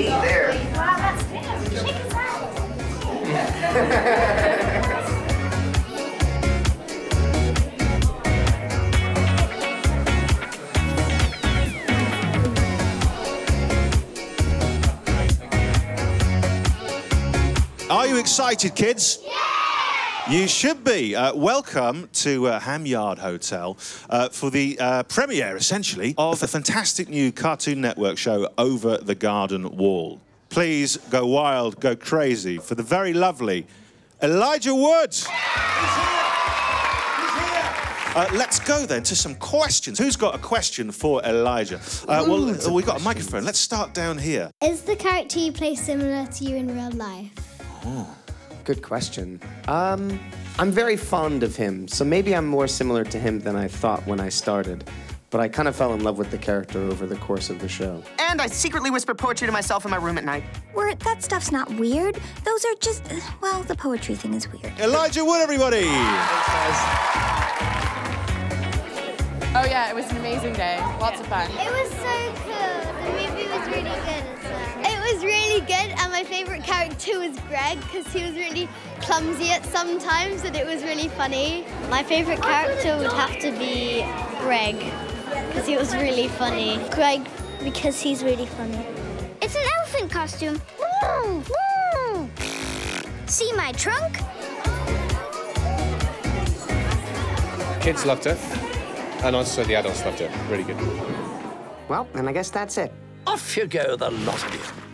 me there. Wow, that's him. Shake his. Are you excited, kids? You should be. Uh, welcome to uh, Ham Yard Hotel uh, for the uh, premiere, essentially, of the fantastic new Cartoon Network show Over the Garden Wall. Please go wild, go crazy for the very lovely Elijah Woods. He's here. Uh, let's go then to some questions. Who's got a question for Elijah? Uh, well, we've got a microphone. Let's start down here. Is the character you play similar to you in real life? Good question. Um, I'm very fond of him, so maybe I'm more similar to him than I thought when I started. But I kind of fell in love with the character over the course of the show. And I secretly whisper poetry to myself in my room at night. Word, that stuff's not weird. Those are just, uh, well, the poetry thing is weird. Elijah Wood, everybody! Oh yeah, it was an amazing day. Lots of fun. It was so cool. The movie was really good as well. It was really good, and my favourite character was Greg because he was really clumsy at some times, and it was really funny. My favourite character would have to be Greg because he was really funny. Greg because he's really funny. It's an elephant costume. Woo! Woo! See my trunk? Kids loved it, and also the adults loved it. Really good. Well, and I guess that's it. Off you go, the lot of you.